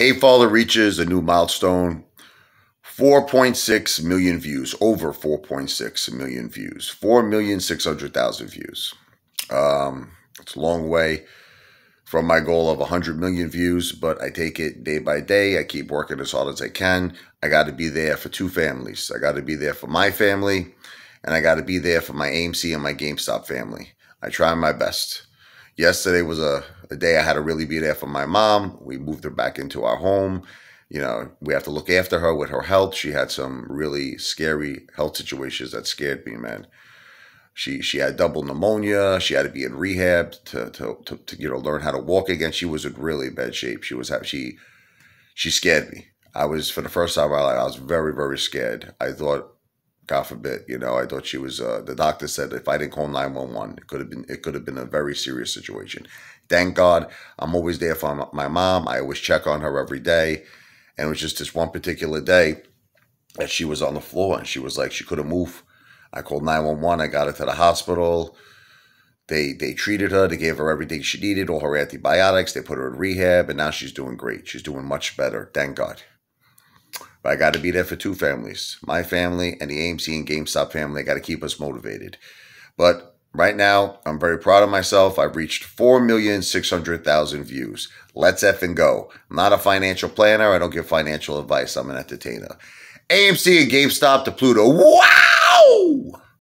Apefather reaches a new milestone 4.6 million views, over 4.6 million views, 4,600,000 views. Um, it's a long way from my goal of 100 million views, but I take it day by day. I keep working as hard as I can. I got to be there for two families. I got to be there for my family, and I got to be there for my AMC and my GameStop family. I try my best. Yesterday was a, a day I had to really be there for my mom. We moved her back into our home you know, we have to look after her with her health. She had some really scary health situations that scared me, man. She she had double pneumonia. She had to be in rehab to to, to, to you know learn how to walk again. She was in really bad shape. She was she she scared me. I was for the first time in my life. I was very very scared. I thought, God forbid, you know, I thought she was. Uh, the doctor said if I didn't call nine one one, it could have been it could have been a very serious situation. Thank God, I'm always there for my mom. I always check on her every day. And it was just this one particular day that she was on the floor and she was like, she couldn't move. I called 911. I got her to the hospital. They they treated her. They gave her everything she needed, all her antibiotics. They put her in rehab, and now she's doing great. She's doing much better. Thank God. But I got to be there for two families, my family and the AMC and GameStop family. I got to keep us motivated. But Right now, I'm very proud of myself. I've reached 4,600,000 views. Let's F and go. I'm not a financial planner. I don't give financial advice. I'm an entertainer. AMC and GameStop to Pluto. Wow!